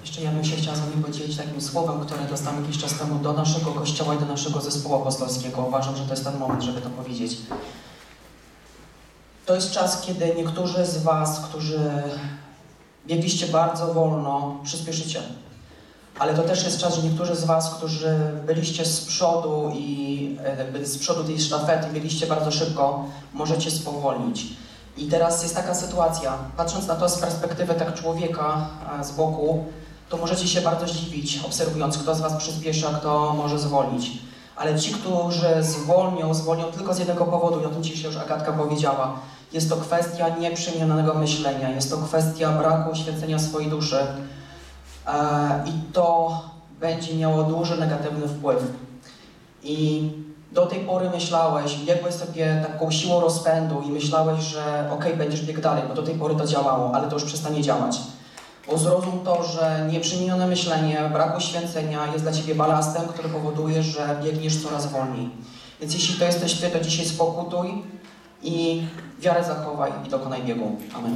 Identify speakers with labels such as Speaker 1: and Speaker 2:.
Speaker 1: Jeszcze ja bym się chciała z Wami podzielić takim słowem, które dostałem jakiś czas temu do naszego kościoła i do naszego zespołu apostolskiego. Uważam, że to jest ten moment, żeby to powiedzieć. To jest czas, kiedy niektórzy z Was, którzy biegliście bardzo wolno, przyspieszycie. Ale to też jest czas, że niektórzy z Was, którzy byliście z przodu i e, z przodu tej sztafety, biegliście bardzo szybko, możecie spowolnić. I teraz jest taka sytuacja, patrząc na to z perspektywy tak człowieka a, z boku, to możecie się bardzo zdziwić, obserwując, kto z Was przyspieszy, a kto może zwolnić. Ale ci, którzy zwolnią, zwolnią tylko z jednego powodu, i o tym dzisiaj już Agatka powiedziała. Jest to kwestia nieprzemienionego myślenia, jest to kwestia braku oświecenia swojej duszy. E, I to będzie miało duży negatywny wpływ. I do tej pory myślałeś, biegłeś sobie taką siłą rozpędu i myślałeś, że okej, będziesz biegł dalej, bo do tej pory to działało, ale to już przestanie działać. Bo zrozum to, że nieprzemienione myślenie, brak uświęcenia jest dla Ciebie balastem, który powoduje, że biegniesz coraz wolniej. Więc jeśli to jesteś Ty, to dzisiaj spokutuj i wiarę zachowaj i dokonaj biegu.
Speaker 2: Amen.